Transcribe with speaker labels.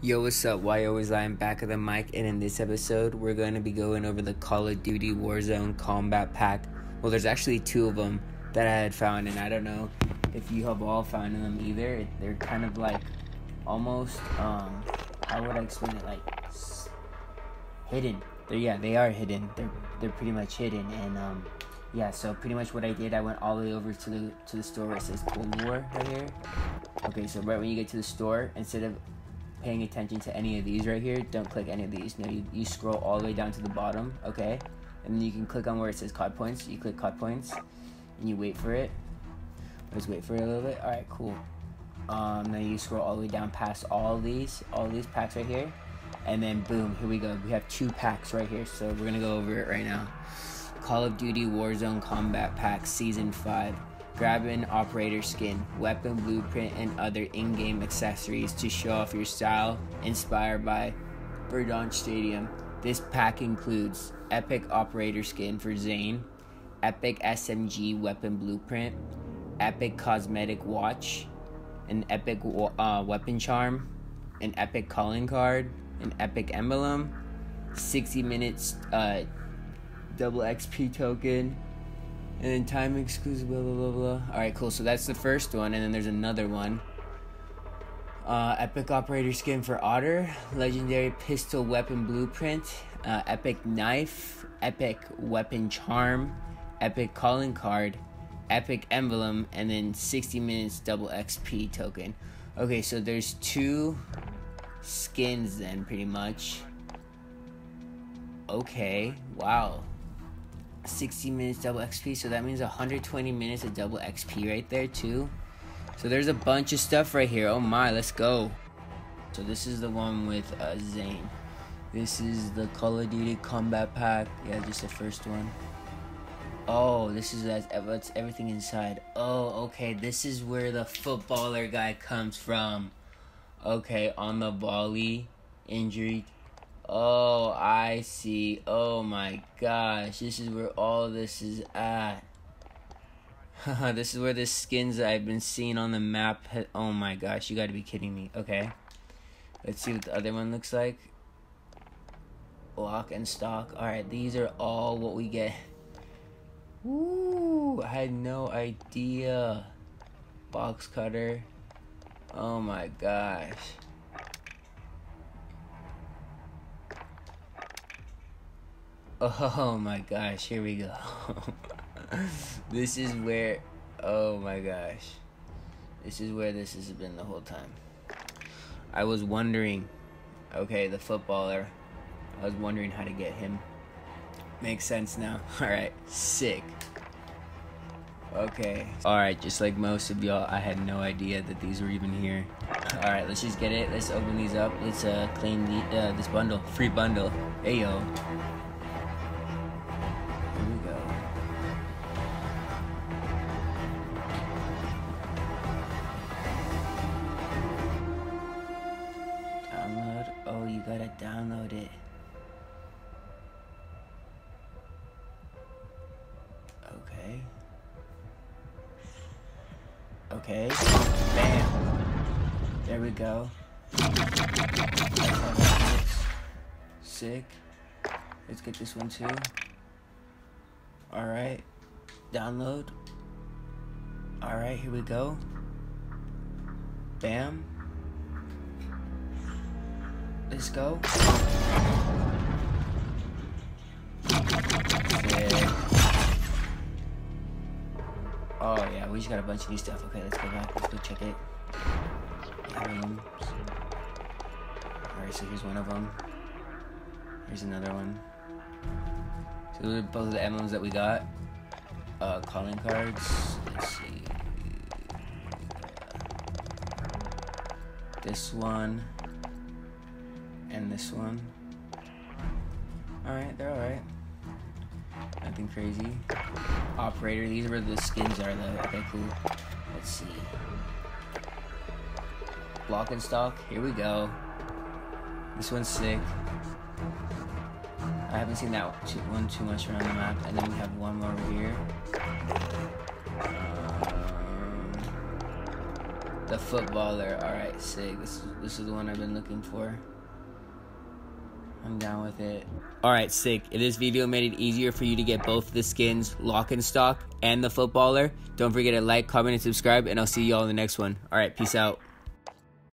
Speaker 1: Yo, what's up? Why always I'm back of the mic, and in this episode, we're going to be going over the Call of Duty Warzone Combat Pack. Well, there's actually two of them that I had found, and I don't know if you have all found them either. They're kind of like almost, um, how would I explain it? Like hidden. They're, yeah, they are hidden. They're they're pretty much hidden, and um, yeah. So pretty much what I did, I went all the way over to the to the store where it says Cold War right here. Okay, so right when you get to the store, instead of paying attention to any of these right here, don't click any of these. No, you, you scroll all the way down to the bottom, okay? And then you can click on where it says COD points. You click COD points, and you wait for it. Let's wait for it a little bit. All right, cool. Um, then you scroll all the way down past all these, all these packs right here, and then boom, here we go. We have two packs right here, so we're gonna go over it right now. Call of Duty Warzone Combat Pack Season 5 grab an operator skin, weapon blueprint, and other in-game accessories to show off your style, inspired by Verdansk Stadium. This pack includes epic operator skin for Zane, epic SMG weapon blueprint, epic cosmetic watch, an epic uh, weapon charm, an epic calling card, an epic emblem, 60 minutes uh, double XP token, and then time exclusive, blah, blah, blah, blah. Alright, cool. So that's the first one, and then there's another one. Uh, epic operator skin for Otter, legendary pistol weapon blueprint, uh, epic knife, epic weapon charm, epic calling card, epic emblem, and then 60 minutes double XP token. Okay, so there's two skins then, pretty much. Okay, wow. 60 minutes double XP, so that means 120 minutes of double XP right there too. So there's a bunch of stuff right here. Oh my, let's go. So this is the one with uh, Zane. This is the Call of Duty Combat Pack. Yeah, just the first one. Oh, this is that's everything inside. Oh, okay. This is where the footballer guy comes from. Okay, on the volley injury Oh, I see. Oh my gosh. This is where all this is at. this is where the skins I've been seeing on the map. Oh my gosh, you gotta be kidding me. Okay. Let's see what the other one looks like. Lock and stock. Alright, these are all what we get. Woo! I had no idea. Box cutter. Oh my gosh. Oh my gosh, here we go. this is where, oh my gosh. This is where this has been the whole time. I was wondering, okay, the footballer, I was wondering how to get him. Makes sense now. Alright, sick. Okay. Alright, just like most of y'all, I had no idea that these were even here. Alright, let's just get it. Let's open these up. Let's uh, claim the, uh, this bundle. Free bundle. Hey, Okay. Bam. There we go. Sick. Let's get this one too. Alright. Download. Alright, here we go. Bam. Let's go. Oh yeah, we just got a bunch of new stuff. Okay, let's go back. Let's go check it. Alright, so here's one of them. Here's another one. So those are both of the emblems that we got. Uh, calling cards. Let's see. This one and this one. Alright, they're alright. Crazy. Operator, these are where the skins are though. Okay, cool. Let's see. Lock and stock, here we go. This one's sick. I haven't seen that one too much around the map. And then we have one more over here. Um, The footballer. Alright, sick. This is, this is the one I've been looking for. I'm down with it. Alright, sick. If this video made it easier for you to get both the skins, Lock and Stock, and the footballer, don't forget to like, comment, and subscribe, and I'll see you all in the next one. Alright, peace out.